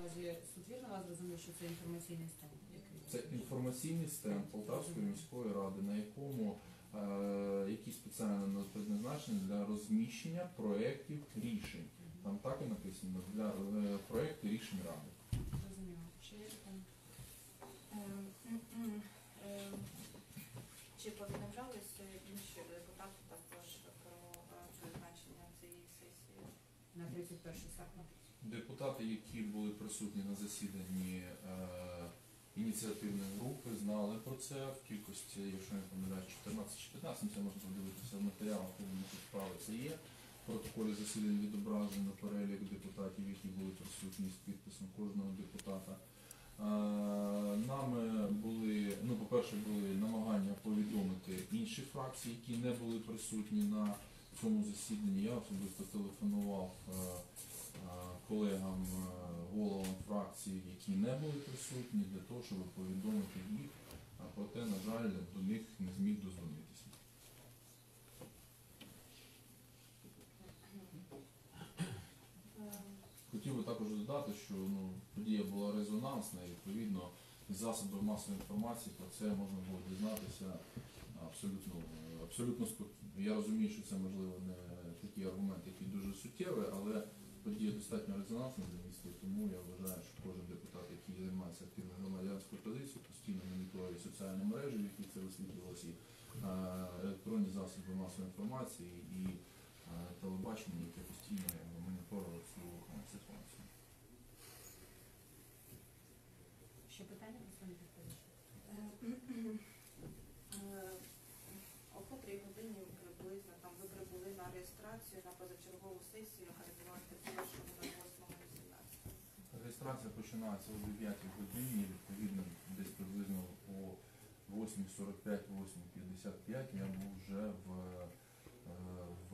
увазі суд вірно вас зрозумів, що це інформаційний стенд? який? Це інформаційний стенд Полтавської міської ради, на якому е, який спеціально предназначений для розміщення проєктів рішень. Там так і написано для е, проєктів рішень ради. Зрозуміло. Ще є питання? М-м, ем, Чи повідомлялися інші депутати також про е, призначення цієї сесії? На 31 серпня. Депутати, які були присутні на засіданні е, ініціативної групи, знали про це в кількості, якщо не помиляюсь, 14 чи 15, це можна подивитися в матеріалах, повинні справи це є. В протоколі засідань відображено перелік депутатів, які були присутні з підписом кожного депутата. Е, Нами були, ну, по-перше, були намагання повідомити інші фракції, які не були присутні на цьому засіданні. Я особисто телефонував е, колегам, е, головам фракцій, які не були присутні, для того, щоб повідомити їх. А проте, на жаль, до них не зміг дозвонитися. Хотів би також додати, що ну, подія була резонансна і відповідно з засобів масової інформації про це можна було дізнатися абсолютно, абсолютно спокійно. Я розумію, що це можливо не такі аргументи, які дуже суттєві, але подія достатньо резонансна для міста, тому я вважаю, що кожен депутат, який займається активно громадянською позицією, постійно моніторує соціальні мережі, в яких це висвітлювалося, е, електронні засоби масової інформації і е, телебачення, яке постійно моніторило цю е, ситуацію. Ще питання представник відповідача? Ем, е, О котрій годині приблизно там ви прибули на реєстрацію на позачергову сесію, відбулася 1.08.18. Реєстрація починається о 9 годині, відповідно, десь приблизно о 8.45, 8.55 я був вже в, е, в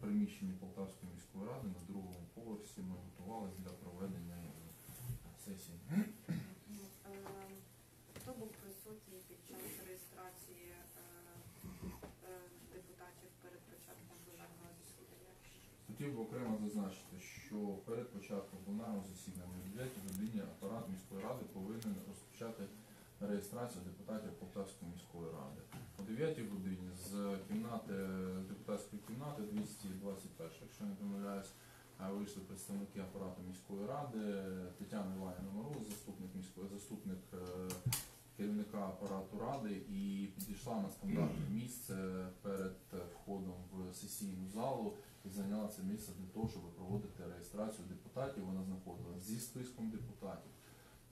приміщенні Полтавської міської ради на другому поверсі. Ми готувалися для проведення е, сесії. Ну, е, Хто був присутній під час реєстрації е, е, депутатів перед початком пленарного засідання? Хотів би окремо зазначити, що перед початком пленарного засідання о 9 годині апарат міської ради повинен розпочати реєстрацію депутатів Полтавської міської ради. О 9 годині з кімнати депутатської кімнати 221, якщо не помиляюсь, вийшли представники апарату міської ради, Тетяна Іванівна Мороз, заступник міської заступник е, керівника апарату ради, і підійшла на стандартне місце перед входом сесійну залу і зайняла це місце для того, щоб проводити реєстрацію депутатів. Вона знаходилася зі списком депутатів.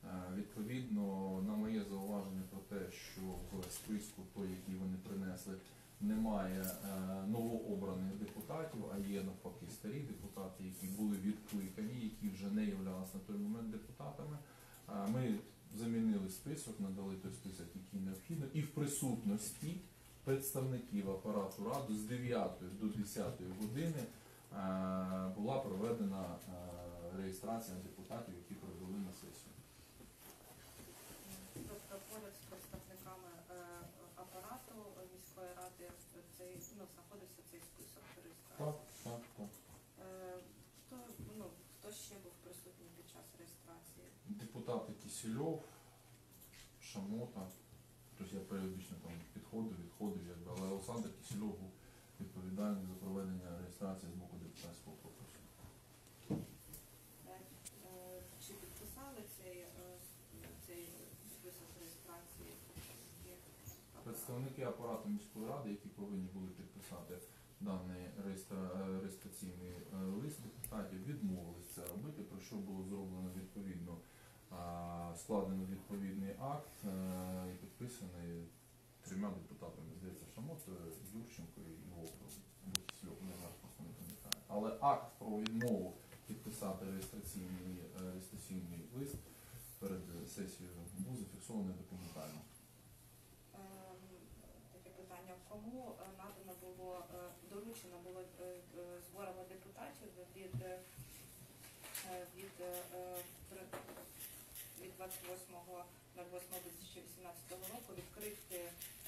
Е, Відповідно, на моє зауваження про те, що в списку, той, який вони принесли, немає е, новообраних депутатів, а є навпаки старі депутати, які були відкликані, які вже не являлися на той момент депутатами. Е, Ми замінили список, надали той список, який необхідно, і в присутності представників апарату ради з 9 до 10 години е, була проведена е, реєстрація депутатів, які прибули на сесію. Тобто поряд з представниками е, апарату міської ради цей ну знаходився цей список реєстрації. Так, так, так. Хто ну хто ще був присутній під час реєстрації? Депутати Кисельов, Шамота, тобто я періодично там підходив, відходив, якби, але Олександр Кисельов був відповідальний за проведення реєстрації з боку депутатського корпусу. Е, Чи підписали цей, е, цей список реєстрації? представники апарату? Міської ради, які повинні були підписати даний е, реєстраційний лист депутатів, відмовились це робити, про що було зроблено відповідно, складено відповідний акт і підписаний трьома депутатами, здається, Шамот, Юрченко і Вовков. Або я. Але акт про відмову підписати реєстраційний, е, реєстраційний лист перед сесією був зафіксований документально. Ем, Таке питання. Кому е, надано було е, доручено було зборами депутатів від від від 28.08.2018 року відкрити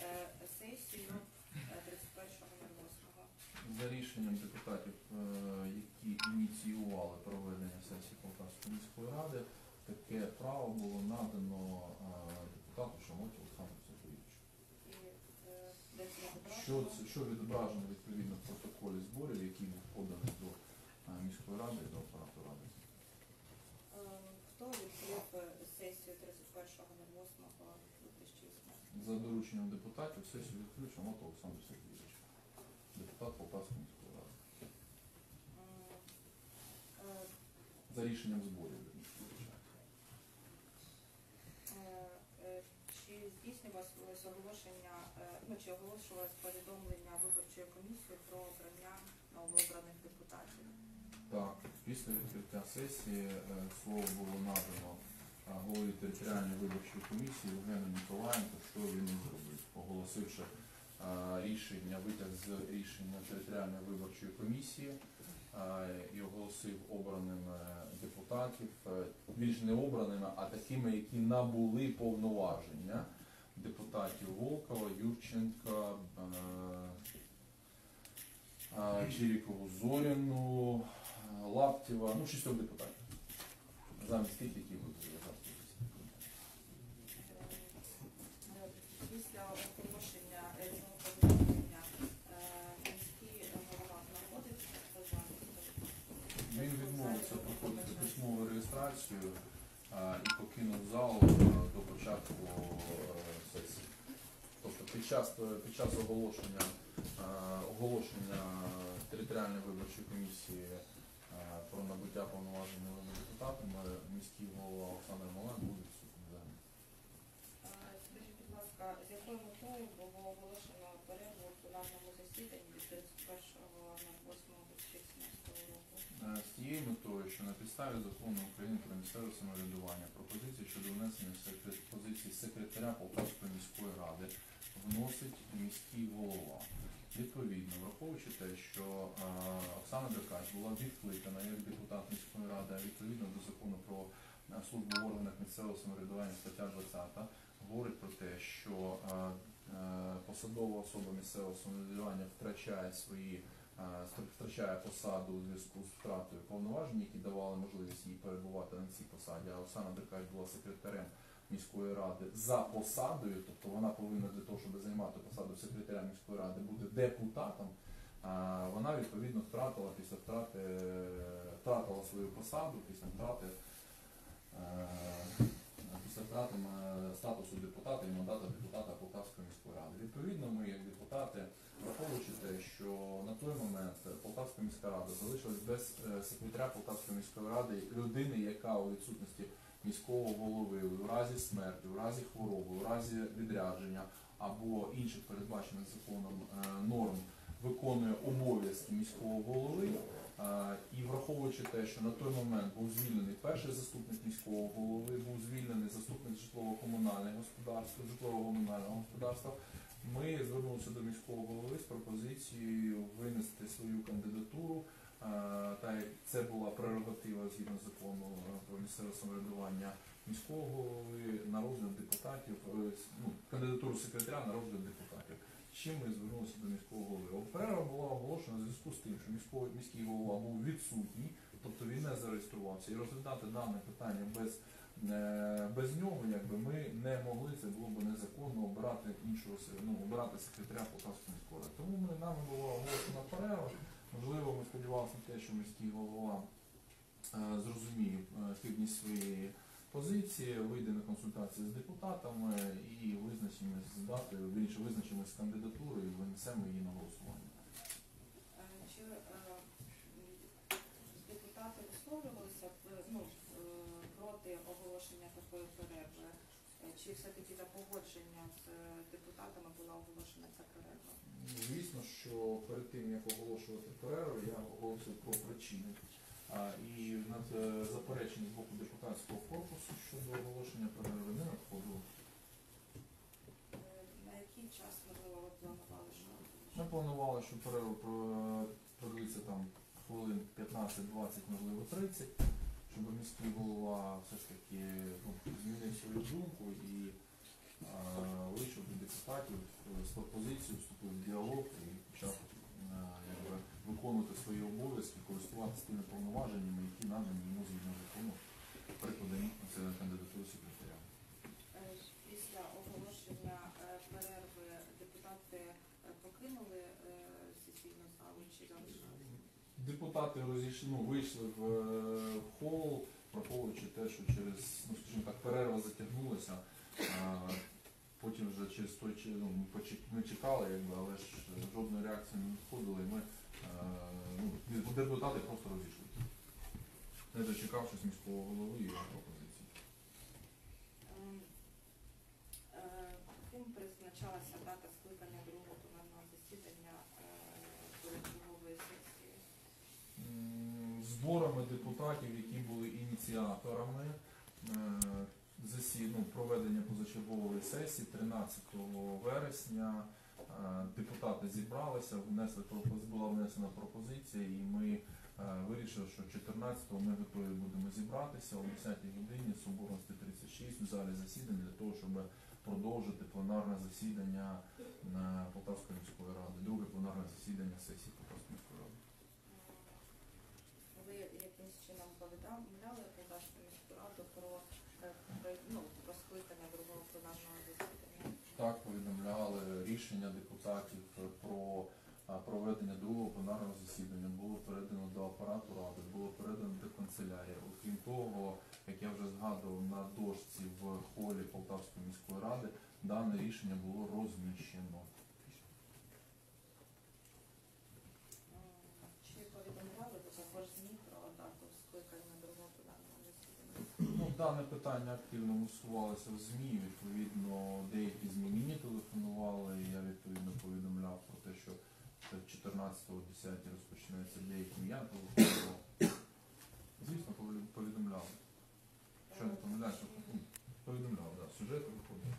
е, сесію е, 31.08. За рішенням депутатів, е, які ініціювали проведення сесії Полтавської міської ради, таке право було надано е, депутату Шамоті Олександру Сергійовичу. Що, що відображено відповідно в протоколі зборів, який був поданий до е, міської ради і до апарату ради. Хто відкрив сесію 31.08.2018? За дорученням депутатів сесію відкрив Шамота Олександр Сергійович, депутат Полтавської міської ради. Е, За рішенням зборів. Е, е, Чи здійснювалось оголошення, е, ну чи оголошувалось повідомлення виборчої комісії про обрання новообраних депутатів? Так, після відкриття сесії е, слово було надано е, голові територіальної виборчої комісії Євгену Ніколаєнку, що він зробив, оголосивши е, рішення, витяг з рішення територіальної виборчої комісії е, і оголосив обраними депутатів, е, більш не обраними, а такими, які набули повноваження депутатів Волкова, Юрченка, е, е, Чирікову Зоріну, е, Лаптєва, ну шістьох депутатів. Замість тих, які вибрали завтра. Е, Після оголошення е, цього повідомлення е, міський голова знаходиться в залі? Він відмовився проходити письмову реєстрацію і покинув зал до початку е, сесії. Тобто під час, під час оголошення, оголошення територіальної виборчої комісії про набуття повноважень новими депутатами міський голова Олександр Мален був відсутній взагалі. Скажіть, будь ласка, з якою метою було оголошено перерву в пленарному засіданні від 31.08.2017 року? Е, З тією метою, що на підставі закону України про місцеве самоврядування пропозиції щодо внесення позиції секретаря Полтавської міської ради вносить міський голова. Відповідно, враховуючи те, що е, Оксана Деркач була відкликана як депутат міської ради, відповідно до закону про е, службу в органах місцевого самоврядування, стаття 20, говорить про те, що е, е, посадова особа місцевого самоврядування втрачає свої втрачає посаду у зв'язку з втратою повноважень, які давали можливість їй перебувати на цій посаді. А Оксана Деркач була секретарем міської ради за посадою, тобто вона повинна для того, щоб займати посаду секретаря міської ради, бути депутатом. Вона відповідно втратила після втрати втратила свою посаду після втрати е, після втрати е, статусу депутата і мандата депутата Полтавської міської ради. Відповідно, ми, як депутати, враховуючи те, що на той момент Полтавська міська рада залишилась без е, секретаря Полтавської міської ради, людини, яка у відсутності міського голови у разі смерті, у разі хвороби, у разі відрядження або інших передбачених законом е, норм виконує обов'язки міського голови. Е, І враховуючи те, що на той момент був звільнений перший заступник міського голови, був звільнений заступник житлово-комунального господарства, житлово-комунального господарства, ми звернулися до міського голови з пропозицією винести свою кандидатуру, так як це була прерогатива згідно закону про місцеве самоврядування міського голови на розгляд депутатів, е, ну, кандидатуру секретаря на розгляд депутатів. Чим ми звернулися до міського голови? Перерва була оголошена в зв'язку з тим, що міського, міський голова був відсутній, тобто він не зареєструвався. І розглядати дане питання без, без нього, якби ми не могли, це було б незаконно обирати іншого ну, обирати секретаря Полтавської міської. Тому ми нами була оголошена перерва. Можливо, ми сподівалися на те, що міський голова е, зрозуміє е, хибність своєї позиції, вийде на консультації з депутатами і визначимо з датою, більше визначимось з кандидатурою і винесемо її на голосування. Е, Чи е, м, депутати висловлювалися б, ну, е, проти оголошення такої перерви? Е, Чи все-таки за погодження з е, депутатами була оголошена ця перерва? Звісно, що перед тим як оголошувати перерву, я оголосив про причини. А, і над е, заперечення з боку депутатського корпусу щодо оголошення перерви не надходило. На який час, можливо, ви планували, що Ми планували, що перерва про- продлиться там хвилин 15-20, можливо 30, щоб міський голова все ж таки ну, змінив свою думку і е, вийшов до депутатів з пропозицією, вступив в діалог і почав е, виконувати свої обов'язки, користуватися тими повноваженнями, які надані йому згідно закону при поданні на це депутати розійшли, ну, вийшли в е, хол, враховуючи те, що через, ну скажімо так, перерва затягнулася. Е, потім вже через той чи- ну, ми почек- ми чекали, якби, але ж жодної реакції не надходило, і ми е, ну, депутати просто розійшлися. Не дочекавшись міського голови і його. Ем, е, Ким призначалася дата скликання другого пленарного засідання е, позачергової сесії? М, зборами депутатів, які були ініціаторами е, ну, проведення позачергової сесії 13 вересня. е, Депутати зібралися, внесли була внесена пропозиція, і ми е, вирішили, що 14-го ми готові будемо зібратися о 10-й годині Соборності 36 в залі засідань для того, щоб продовжити пленарне засідання Полтавської міської ради, друге пленарне засідання сесії Полтавської міської ради. М, Ви якимось чином повідомляли Полтавську міську раду про, е, про, ну, про скликання другого пленарного засідання? Так повідомляли рішення депутатів про проведення другого пленарного засідання було передано до апарату ради, було передано до канцелярії. Окрім того, як я вже згадував, на дошці в холі Полтавської міської ради дане рішення було розміщено. М, Чи повідомляли ви також ЗМІ про дату скликання другого пленарного засідання? Ну, дане питання активно мусувалося в ЗМІ. Відповідно, деякі ЗМІ мені телефонували. і Я відповідно повідомляв про те, що це 14.10 розпочнеться деяким. Я телефонував. Звісно, пові- повідомляв. Що не помиляюся, ну, повідомляв, да, сюжети виходить.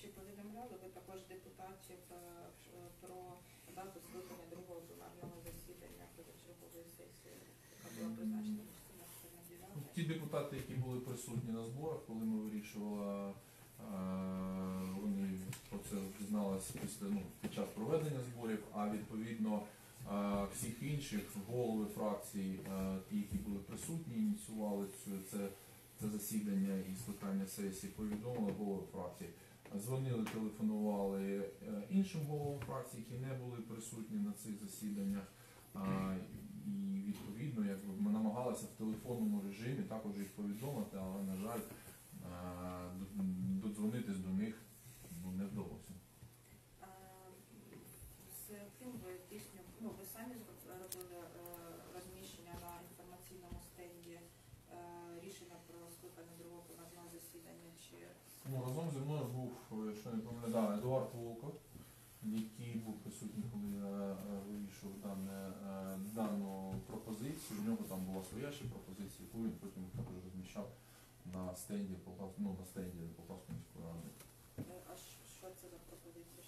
Чи повідомляли ви також депутатів е, про дату скликання другого пленарного засідання позачергової сесії, яка була призначена на 14 Ті депутати, які були присутні на зборах, коли ми вирішували, е, вони про це дізналися після ну, під час проведення зборів, а відповідно е, всіх інших голови фракцій, е, ті, які були присутні, ініціювали це, це засідання і скликання сесії, повідомили голови фракцій. Дзвонили, телефонували іншим головам фракцій, які не були присутні на цих засіданнях. І відповідно, якби ми намагалися в телефонному режимі також їх повідомити, але на жаль, додзвонитись до них ну, не вдалося. А, З ким ви дійсно, ну ви самі робили е, розміщення на інформаційному стенді е, рішення про скликання другого пленарного засідання чи Ну, разом зі мною був, е, якщо не да, Едуард Волков, який був присутній, коли я е, вирішував дане, е, дану пропозицію. У нього там була своя ще пропозиція, яку він потім також розміщав на стенді Полтав, ну, на стенді Полтавської міської ради. е, а що- це за пропозиція?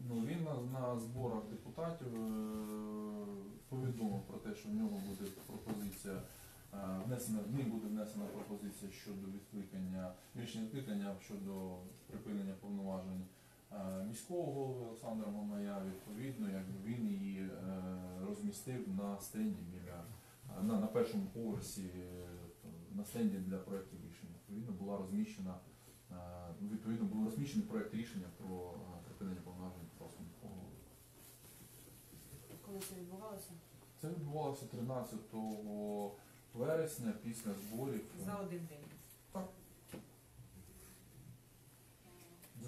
Він? Ну, він на, на зборах депутатів е, повідомив про те, що в нього буде пропозиція, е, внесена, в них буде внесена пропозиція щодо відкликання, рішення відкликання щодо припинення повноважень міського голови Олександра Мамая. Відповідно, якби він її е, розмістив на стенді біля е, на, на першому поверсі е, на стенді для проєктів рішення. Відповідно, була розміщена е, відповідно був розміщений проєкт рішення про е, припинення повноважень Полтавського міського голови. Коли це відбувалося? Це відбувалося 13 вересня після зборів. За один день. М,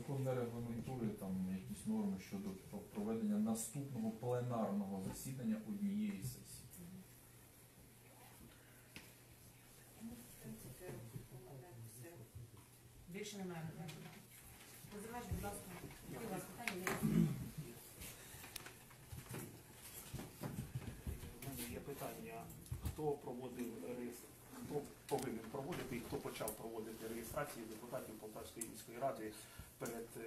Закон не регламентує там якісь норми щодо проведення наступного пленарного засідання однієї сесії. Більше немає питань. Будь ласка, які у вас питання є? У мене є питання, хто проводив реєс- хто повинен проводити і хто почав проводити реєстрацію депутатів Полтавської міської ради перед е,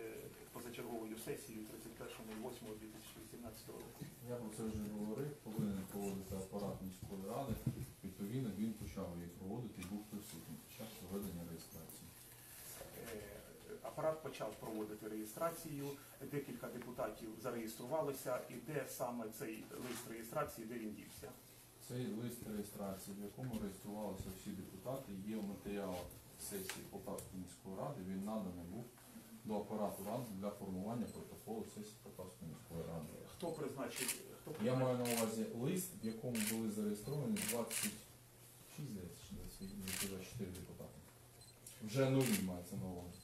позачерговою сесією 31.08.2018 року. Я про це вже говорив, повинен проводити апарат міської ради. Відповідно, він почав її проводити і був присутній під час проведення реєстрації. Е, Апарат почав проводити реєстрацію, декілька депутатів зареєструвалися, і де саме цей лист реєстрації, де він дівся? Цей лист реєстрації, в якому реєструвалися всі депутати, є в матеріалах сесії Полтавської міської ради. Він наданий був до апарату ради для формування протоколу сесії Полтавської міської ради. Хто призначив, Тобто, Я маю на увазі лист, в якому були зареєстровані 26, здається, чи 28, 24 депутати. Вже нові мається на увазі.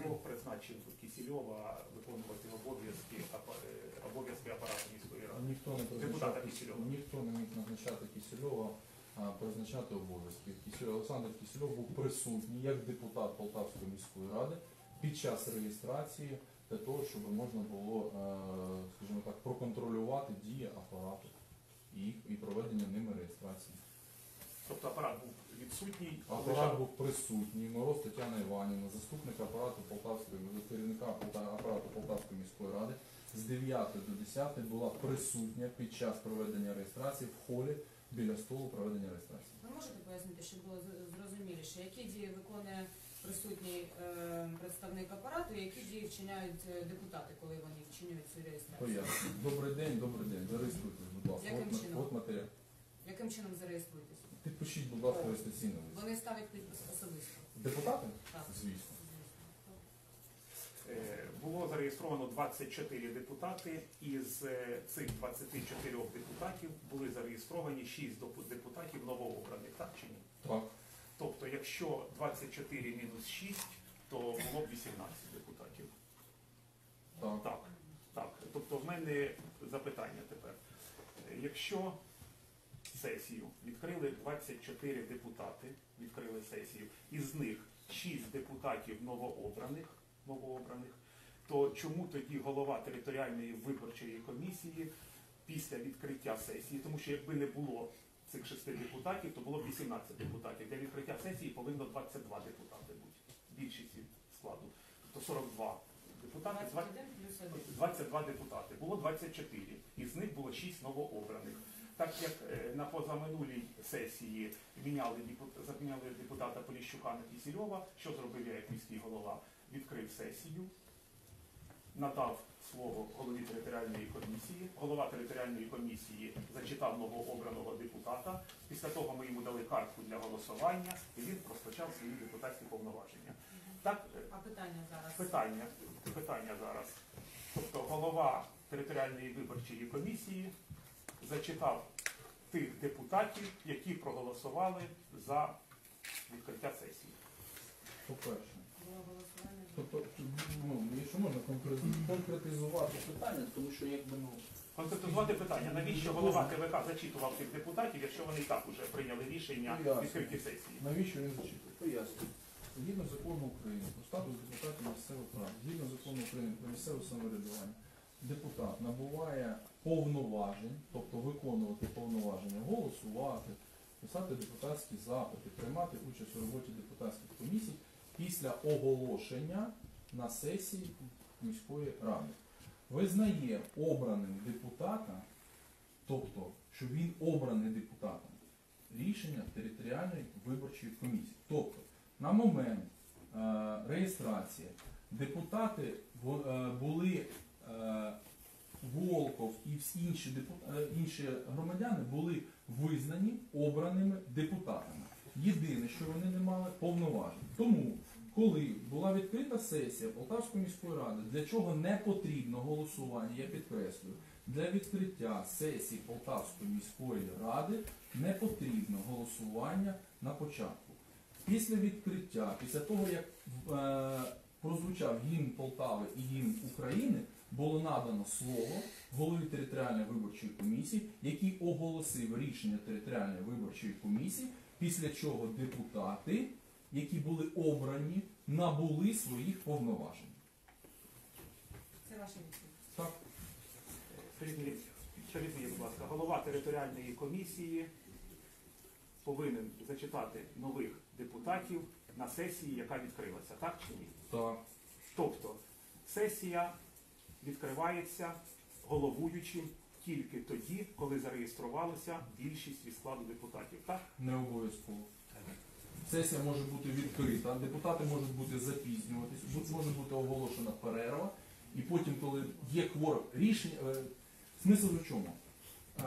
Хто призначив Кісільова виконувати обов'язки е, обов'язки апарату міської ради? Ніхто не Депутата Кісільова. ніхто не міг назначати Кісельова, а призначати обов'язки. Олександр Кісельов був присутній як депутат Полтавської міської ради під час реєстрації для того, щоб можна було, е, скажімо так, проконтролювати дії апарату і, і проведення ними реєстрації. Тобто апарат був відсутній, Апарат був присутній, Мороз Тетяна Іванівна, заступник апарату Полтавської, керівника апарату Полтавської міської ради з 9 до 10 була присутня під час проведення реєстрації в холі біля столу проведення реєстрації. Ви можете пояснити, щоб було зрозуміліше, які дії виконує присутній е, представник апарату, і які дії вчиняють е, депутати, коли вони вчинюють цю реєстрацію? Поясню. Добрий день, добрий день. Зареєструйтесь, будь ласка. Яким От, чином? от матеріал. Яким чином зареєструєтесь? Підпишіть, будь ласка, реєстраційний лист. Вони ставлять підпис особисто. Депутати? Так. Звісно. Е, Було зареєстровано 24 депутати. Із е, цих 24 депутатів були зареєстровані 6 депутатів новообраних, так чи ні? Так. Тобто, якщо 24 мінус 6, то було б 18 депутатів. Так. Так, так. Тобто в мене запитання тепер. Якщо сесію відкрили 24 депутати, відкрили сесію, із них 6 депутатів новообраних, новообраних, то чому тоді голова територіальної виборчої комісії після відкриття сесії, тому що якби не було цих 6 депутатів, то було б 18 депутатів. Для відкриття сесії повинно 22 депутати бути. Більшість від складу. Тобто 42 депутати. 21 плюс 1. 22 депутати. Було 24, із них було 6 новообраних. Так як е, на позаминулій сесії міняли заміняли депутата Поліщука на Кісільова, що зробив я як міський голова? Відкрив сесію, надав слово голові територіальної комісії. Голова територіальної комісії зачитав новообраного депутата. Після того ми йому дали картку для голосування, і він розпочав свої депутатські повноваження. Так, е, А питання зараз? Питання, питання зараз. Тобто голова територіальної виборчої комісії зачитав тих депутатів, які проголосували за відкриття сесії. По-перше. Голосування. Тобто, ну, якщо можна конкретизувати питання, тому що якби ну. Конкретизувати питання, навіщо голова ТВК зачитував цих депутатів, якщо вони і так уже прийняли рішення Ну, ясно. відкриті сесії? Навіщо він зачитує? Пояснюю. Згідно закону України про статус депутатів місцевих рад, згідно закону України про місцеве самоврядування, депутат набуває повноважень, тобто виконувати повноваження, голосувати, писати депутатські запити, приймати участь у роботі депутатських комісій після оголошення на сесії міської ради. Визнає обраним депутата, тобто, що він обраний депутатом, рішення територіальної виборчої комісії. Тобто, на момент е, реєстрації депутати е, були е, Волков і всі інші, депу- е, інші громадяни були визнані обраними депутатами. Єдине, що вони не мали повноважень. Тому, коли була відкрита сесія Полтавської міської ради, для чого не потрібно голосування, я підкреслюю, для відкриття сесії Полтавської міської ради не потрібно голосування на початку. Після відкриття, після того як е, прозвучав гімн Полтави і гімн України, було надано слово голові територіальної виборчої комісії, який оголосив рішення територіальної виборчої комісії, після чого депутати, які були обрані, набули своїх повноважень. Це ваша відповідь. Так, Скажіть мені, скажіть мені, будь ласка, голова територіальної комісії повинен зачитати нових депутатів на сесії, яка відкрилася, так чи ні? так, Тобто сесія відкривається головуючим тільки тоді, коли зареєструвалася більшість від складу депутатів. Так? не обов'язково. Сесія може бути відкрита, депутати можуть бути запізнюватись, може бути оголошена перерва, і потім, коли є кворум, рішення. е, Смисл в чому? Е,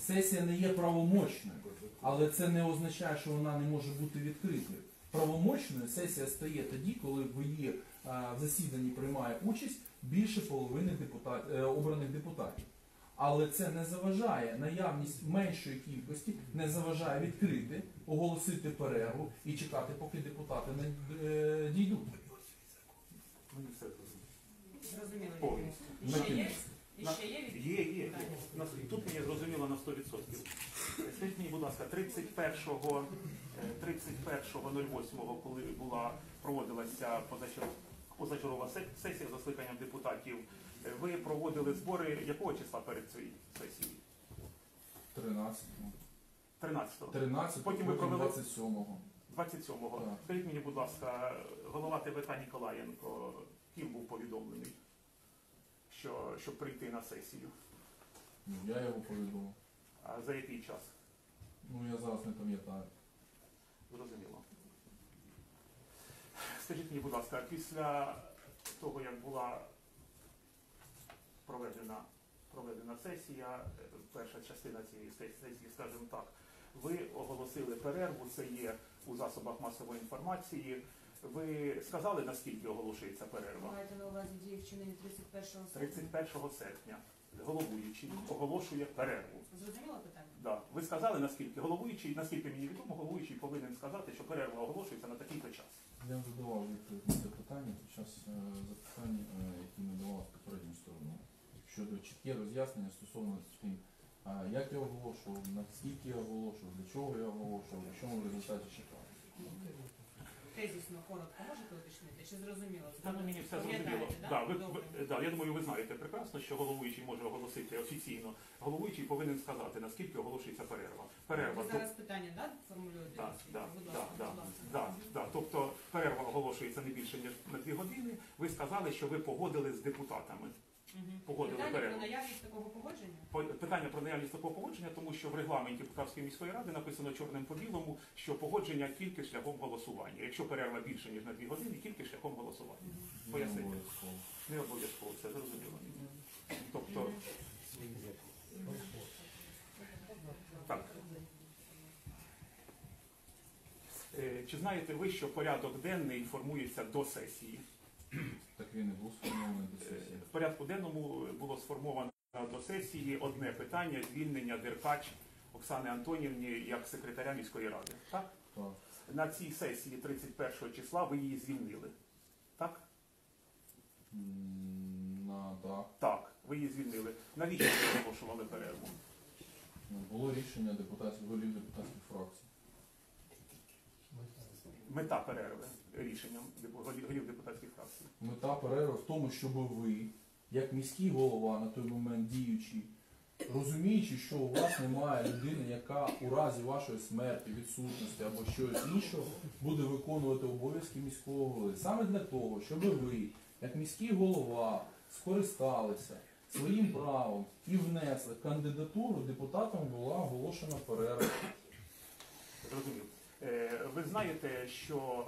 Сесія не є правомочною, але це не означає, що вона не може бути відкритою. Правомочною сесія стає тоді, коли в її е, засіданні приймає участь більше половини депутат, е, обраних депутатів. Але це не заважає наявність меншої кількості, не заважає відкрити, оголосити перерву і чекати, поки депутати не е, дійдуть. Мені все зрозуміло. Повністю. І ще є? І ще є від- Є, є. є. Нас- і Тут мені зрозуміло на 100%. Скажіть мені, будь ласка, 31 е, 31.08, коли була проводилася позачер- позачергова се- сесія за скликанням депутатів, е, ви проводили збори якого числа перед цією сесією? 13, 13-го. 13, Потім потім провели- 27-го. 27-го. Так. Скажіть мені, будь ласка, голова ТВК Ніколаєнко, ким був повідомлений, що, щоб прийти на сесію? Ну, Я його повідомив. А за який час? Ну я зараз не пам'ятаю. Зрозуміло. Скажіть мені, будь ласка, після того, як була проведена, проведена сесія, е, перша частина цієї сесії, скажімо так, ви оголосили перерву, це є у засобах масової інформації. Ви сказали, наскільки оголошується перерва? Маєте на увазі дії вчинені 31 серпня? 31 серпня головуючий оголошує перерву. Зрозуміло питання? Да. Ви сказали, наскільки головуючий, наскільки мені відомо, головуючий повинен сказати, що перерва оголошується на такий-то час. Я вже давав відповідь на це питання під час е, запитань, е, які надавав попередню сторону. Щодо чітке роз'яснення стосовно тим, а, як я оголошував, наскільки я оголошував, для чого я оголошував, і що ми в результаті чекали. Тезісно, коротко можете уточнити? Чи зрозуміло? Та ну мені все зрозуміло. Пам'ятаєте, да? Да, ви, Добре. ви- да, я думаю, ви знаєте прекрасно, що головуючий може оголосити офіційно. Головуючий повинен сказати, наскільки оголошується перерва. Перерва Ви то- зараз питання да, формулюєте? Так, так, Будь ласка, так, будь ласка. так, так. Тобто перерва оголошується не більше ніж на дві години. Ви сказали, що ви погодили з депутатами. Погодили Питання перерву. про наявність такого погодження? По- Питання про наявність такого погодження, тому що в регламенті Полтавської міської ради написано чорним по білому, що погодження тільки шляхом голосування. Якщо перерва більше ніж на дві години, тільки шляхом голосування. Не обов'язково. Не обов'язково це зрозуміло. Тобто, так. Е, Чи знаєте ви, що порядок денний формується до сесії? Він був сформований до Е, сесії. В порядку денному було сформовано до сесії одне питання звільнення Деркач Оксани Антонівні як секретаря міської ради. Так? Так. На цій сесії 31 числа ви її звільнили. Так? М, На так. Так, ви її звільнили. Навіщо ви оголошували перерву? Ну, Було рішення депутатських голів депутатських фракцій. Мета перерви рішенням голів депутатських фракцій. Мета перерви в тому, щоб ви, як міський голова на той момент діючий, розуміючи, що у вас немає людини, яка у разі вашої смерті, відсутності або щось іншого буде виконувати обов'язки міського голови. Саме для того, щоб ви, як міський голова, скористалися своїм правом і внесли кандидатуру, депутатам була оголошена перерва. Зрозумів. Е, Ви знаєте, що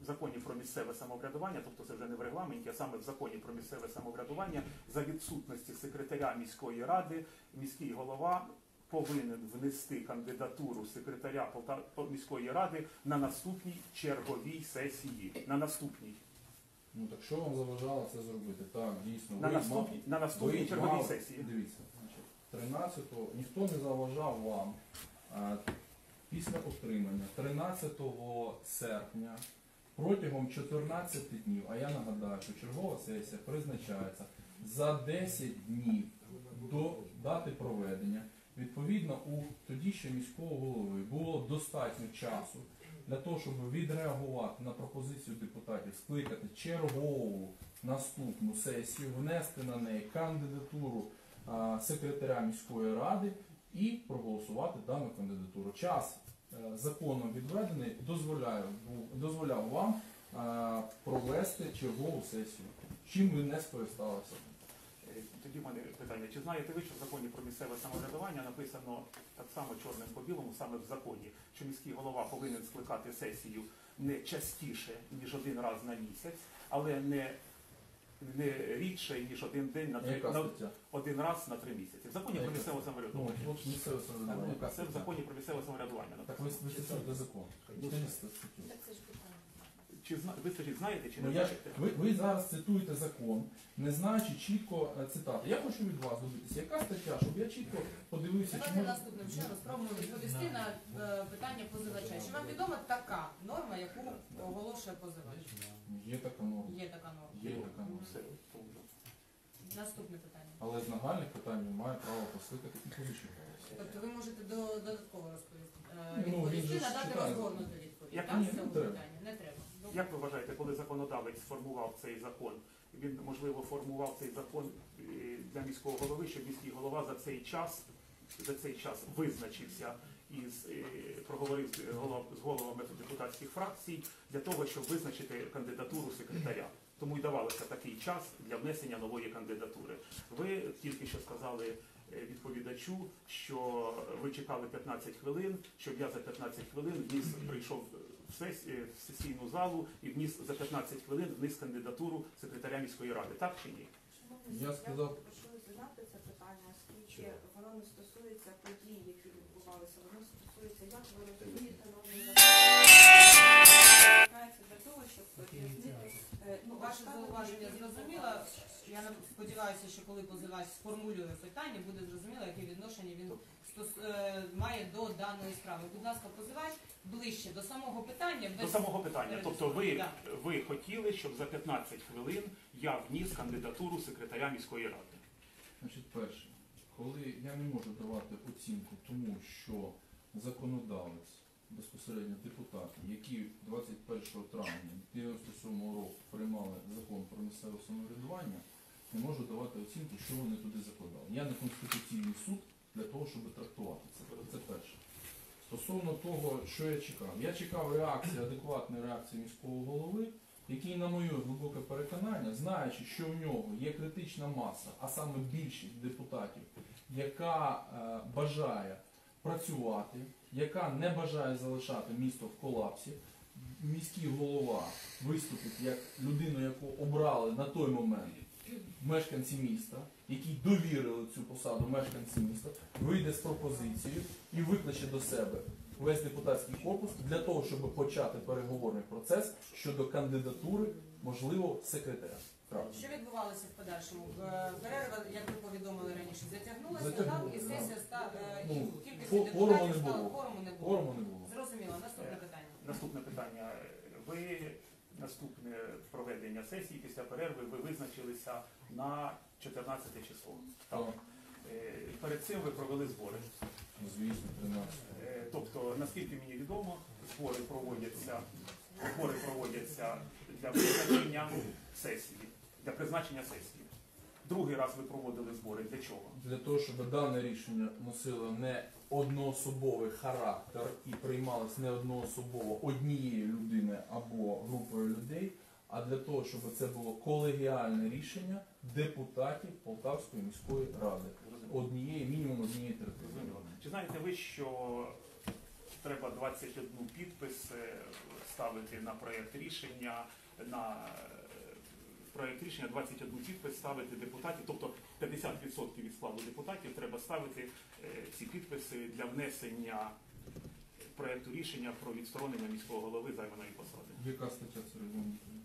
в законі про місцеве самоврядування, тобто це вже не в регламенті, а саме в законі про місцеве самоврядування, за відсутності секретаря міської ради, міський голова повинен внести кандидатуру секретаря міської ради на наступній черговій сесії. На наступній. Ну так що вам заважало це зробити? Так, дійсно. На ви наступній, на наступній Ви черговій мали- сесії. Дивіться, значить, 13-го ніхто не заважав вам а, після отримання 13 серпня протягом 14 днів, а я нагадаю, що чергова сесія призначається за 10 днів до дати проведення. Відповідно, у тоді ще міського голови було достатньо часу для того, щоб відреагувати на пропозицію депутатів, скликати чергову наступну сесію, внести на неї кандидатуру секретаря міської ради і проголосувати дану кандидатуру. Час законом відведений дозволяє, дозволяв вам а, провести чергову сесію. Чим ви не скористалися? Е, Тоді в мене питання. Чи знаєте ви, що в законі про місцеве самоврядування написано так само чорним по білому, саме в законі, що міський голова повинен скликати сесію не частіше, ніж один раз на місяць, але не, не рідше, ніж один день на три Яка на, стаття? один раз на три місяці. В законі про Яка? місцеве Ну, самоврядування. от місцеве самоврядування. Це в законі про місцеве самоврядування. Так ви ви цитуєте закон. Так це ж питання. Чи зна... ви скажіть, знаєте чи Ну, не я ж, знаєте? ви, ви зараз цитуєте закон, не знаючи чітко е, цитати. Я хочу від вас добитися, яка стаття, щоб я чітко подивився, чи Давайте може... наступним чином спробуємо відповісти на е, питання позивача. Чи вам відома така норма, яку оголошує позивач? Є така норма. Є така норма. Є така норма. Все. Наступне питання. Але з нагальних питань він має право послухати і позичити. Тобто ви можете до- додатково розповісти, е, Ну, він відповісти, же ж надати читає. розгорнуту відповідь. Як так, ні, з цього не треба. питання? Не треба. Добре. Як ви вважаєте, коли законодавець сформував цей закон, він можливо формував цей закон е, для міського голови, щоб міський голова за цей час за цей час визначився із е, проговорив з головами депутатських фракцій для того, щоб визначити кандидатуру секретаря. Тому й давалося такий час для внесення нової кандидатури. Ви тільки що сказали е, відповідачу, що ви чекали 15 хвилин, щоб я за 15 хвилин вніс прийшов в сес- в сесійну залу і вніс за 15 хвилин вниз кандидатуру секретаря міської ради. Так чи ні? Я сказав- знати це питання, оскільки воно не стосується подій, які відбувалися, воно стосується, як ви розумієте новий закон для того, щоб пояснити е, Ну, ваше зауваження зрозуміло. Я сподіваюся, що коли позивач сформулює питання, буде зрозуміло, яке відношення він має до даної справи. Будь ласка, позивач ближче до самого питання. До самого питання. Тобто ви, Да. ви хотіли, щоб за 15 хвилин я вніс кандидатуру секретаря міської ради. Значить, перше, коли я не можу давати оцінку тому, що законодавець, безпосередньо депутати, які 21 травня 97 року приймали закон про місцеве самоврядування, не можу давати оцінку, що вони туди закладали. Я не конституційний суд для того, щоб трактувати це. Це перше. Стосовно того, що я чекав, я чекав реакції, адекватної реакції міського голови, який, на моє глибоке переконання, знаючи, що в нього є критична маса, а саме більшість депутатів, яка е, бажає працювати, яка не бажає залишати місто в колапсі, міський голова виступить як людину, яку обрали на той момент мешканці міста, якій довірили цю посаду мешканці міста, вийде з пропозицією і викличе до себе весь депутатський корпус для того, щоб почати переговорний процес щодо кандидатури, можливо, секретаря. Правда. Що відбувалося в подальшому? Е, Перерва, як ви повідомили раніше, затягнулася, Затягнула, так, і сесія ста е, і Ну, кількість фо- форуму не депутатів стала було. форуму не було. Форуму не було. Зрозуміло. Наступне питання. Наступне питання. Ви наступне проведення сесії після перерви ви визначилися на 14 число. Так. Е, Перед цим ви провели збори. звісно, 13. Е, Тобто, наскільки мені відомо, збори проводяться, збори проводяться для призначення сесії. Для призначення сесії. Другий раз ви проводили збори. Для чого? Для того, щоб дане рішення носило не одноособовий характер і приймалось не одноособово однією людиною або групою людей, а для того, щоб це було колегіальне рішення депутатів Полтавської міської ради. Однієї, мінімум однієї території. Чи знаєте ви, що треба 21 підпис ставити на проєкт рішення, на проєкт рішення 21 підпис ставити депутатів, тобто 50% від складу депутатів треба ставити е, ці підписи для внесення проєкту рішення про відсторонення міського голови займаної посади. Яка стаття це регламентує?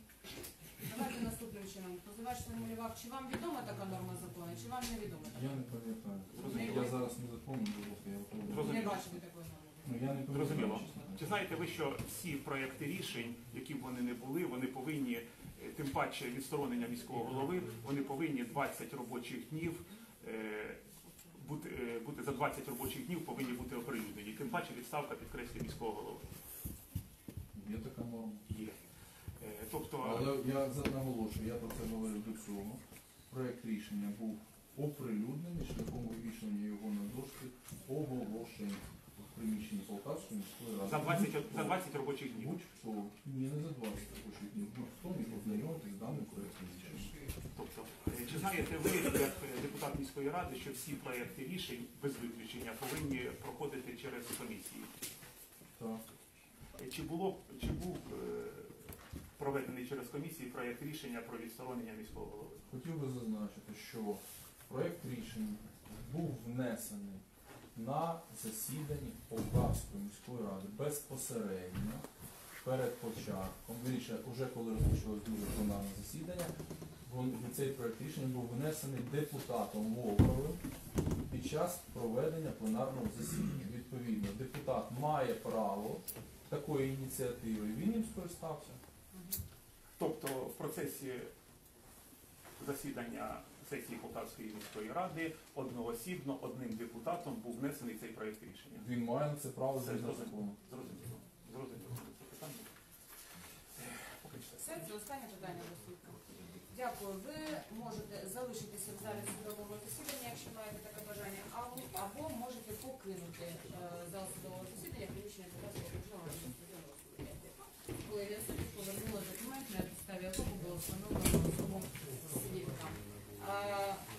Давайте наступним чином. Позивач сформулював, чи вам відома така норма закону, чи вам не відома така Я не пам'ятаю. Я зараз не запомню, я. Не бачите такої норми. Ну, я не пам'ятаю. Зрозуміло. Чи знаєте ви, що всі проекти рішень, які б вони не були, вони повинні, е, тим паче відсторонення міського голови, вони повинні 20 робочих днів е, бути, е, бути за 20 робочих днів повинні бути оприлюднені. Тим паче відставка підкреслює міського голови. Є така норма. Є. Тобто, Але я наголошую, я про це говорив до цього. Проект рішення був оприлюднений шляхом вивішення його на дошки оголошень в приміщенні Полтавської міської ради. за 20, за 20 робочих днів. Будь-хто, ні, не за 20 робочих днів, будь-хто міг ознайомитися з даним проектом рішення. Тобто, е, чи знаєте ви, як е, депутат міської ради, що всі проекти рішень без виключення повинні проходити через комісії? Так. Чи було чи був е, проведений через комісії проєкт рішення про відсторонення міського голови? Хотів би зазначити, що проект рішення був внесений на засіданні Полтавської міської ради безпосередньо перед початком, вірніше, уже коли розпочалось друге пленарне засідання, цей проект рішення був внесений депутатом Вовковим під час проведення пленарного засідання. Відповідно, депутат має право такої ініціативи, він їм скористався. Тобто в процесі засідання сесії Полтавської міської ради одноосібно одним депутатом був внесений цей проєкт рішення. Він має на це право Все згідно зрозуміло. Зрозуміло. Зрозуміло. Це питання. Е, все. Це останнє питання до свідка. Дякую. Ви можете залишитися в залі судового засідання, якщо маєте таке бажання, або, або можете покинути е, зал судового засідання приміщення адміністративного суду. Колегія суддів повернула документ, на підставі якого було встановлено 啊